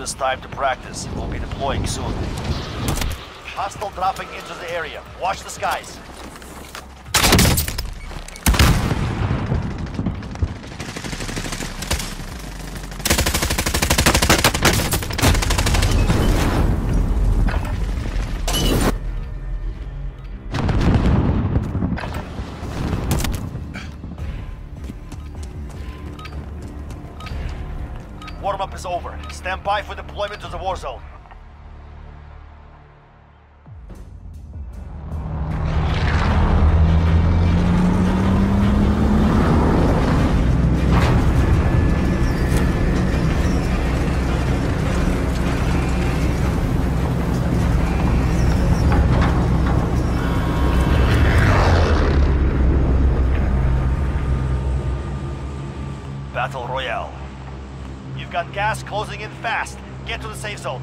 This time to practice. We'll be deploying soon. Hostile dropping into the area. Watch the skies. Warm-up is over. Stand by for deployment to the war zone. Battle Royale. You've got gas closing in fast. Get to the safe zone.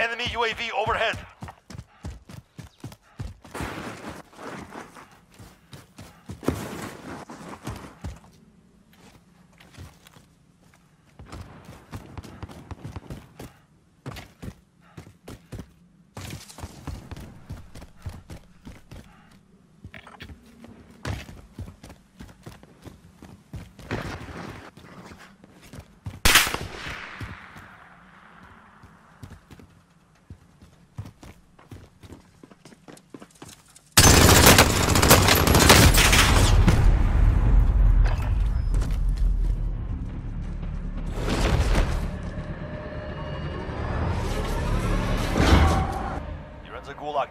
Enemy UAV overhead.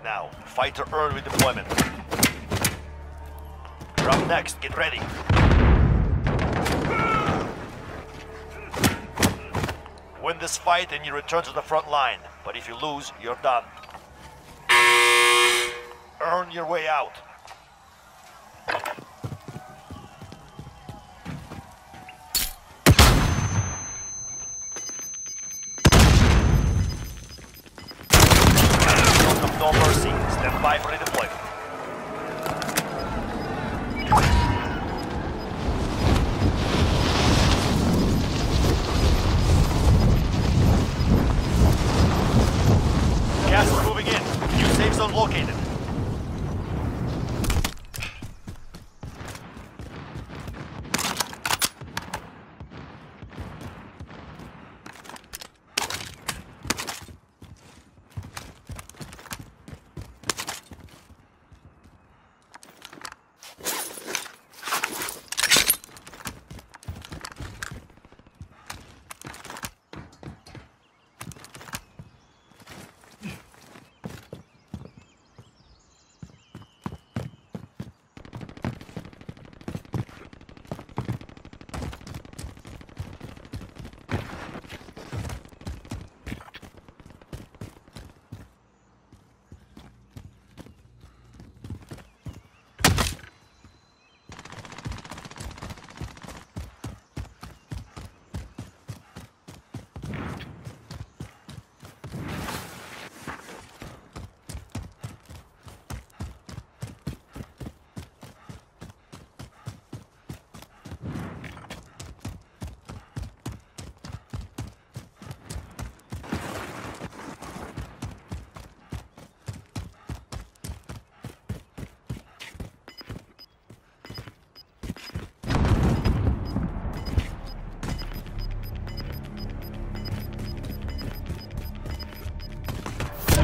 Now. Fight to earn redeployment. You're up next. Get ready. Win this fight and you return to the front line. But if you lose, you're done. Earn your way out. No mercy. Stand by for redeployment. Gas is moving in. New safe zone located.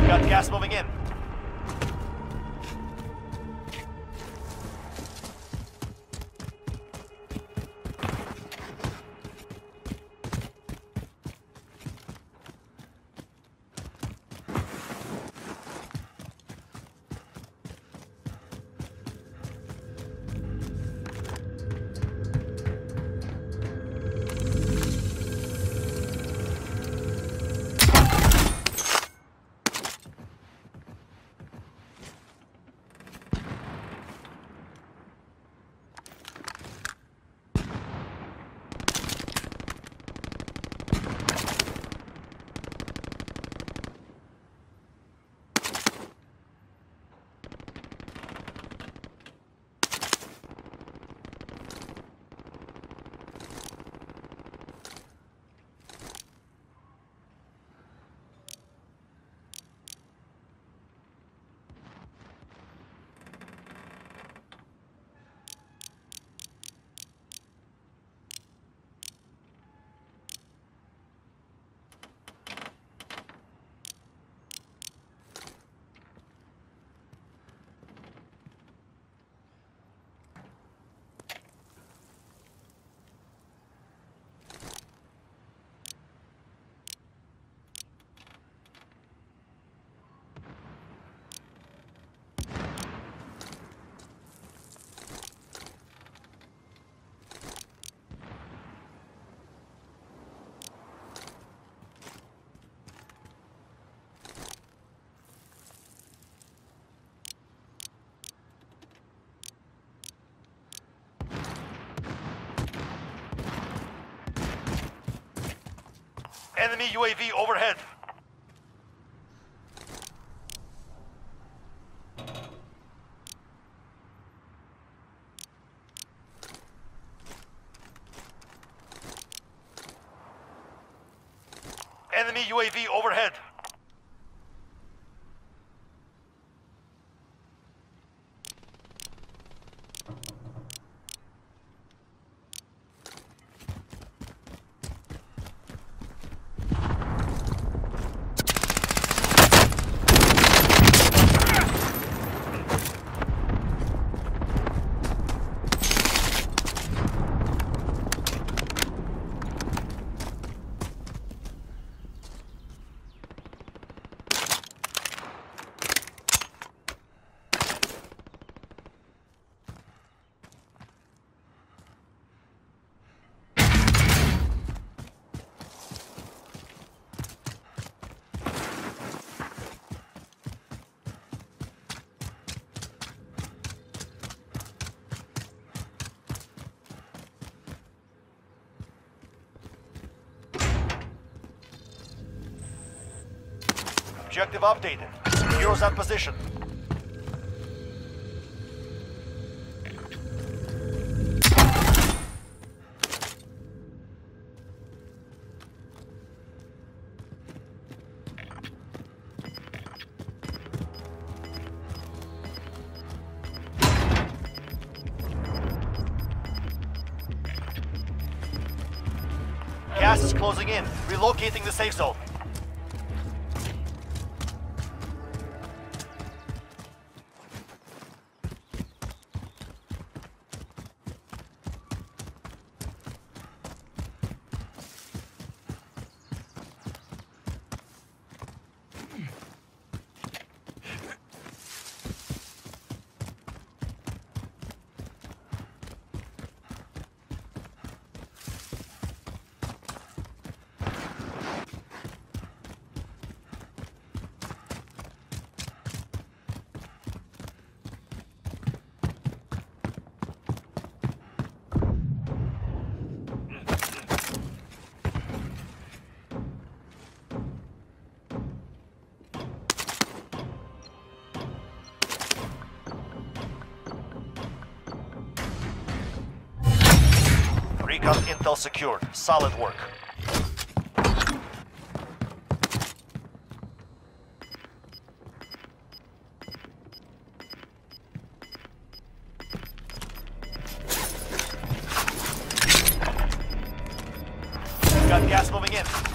Got gas moving in. Enemy UAV overhead. Enemy UAV overhead. Objective updated. Heroes at position. Gas is closing in. Relocating the safe zone. Recon intel secured. Solid work. Got gas moving in.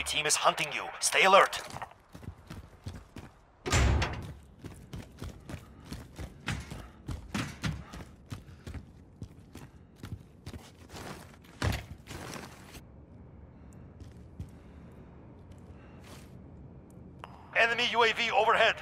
team is hunting you. Stay alert. Enemy UAV overhead.